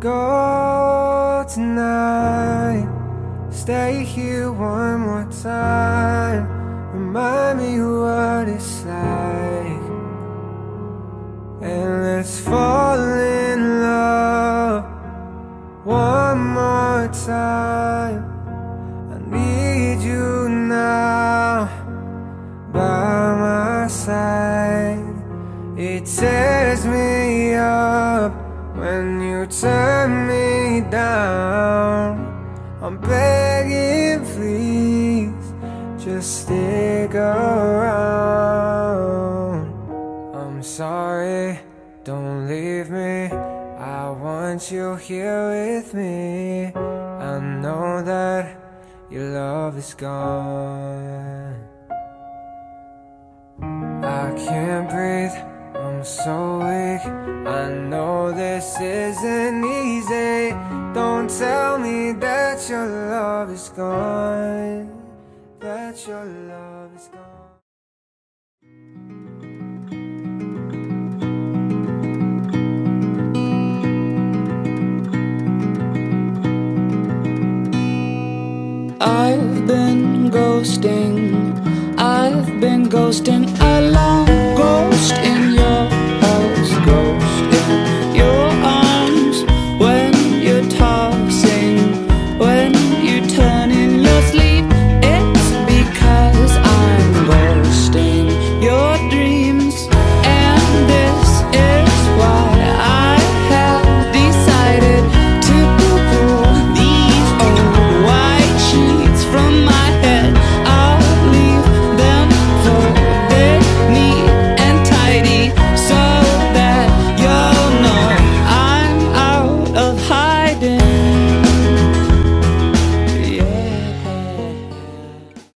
go tonight. Stay here one more time. Remind me what it's like. And let's fall in love one more time. I need you now by my side. It turn me down. I'm begging, please, just stick around. I'm sorry, don't leave me. I want you here with me. I know that your love is gone. I can't breathe, I'm so weak. I know this isn't easy. Don't tell me that your love is gone. That your love is gone. I've been ghosting, I've been ghosting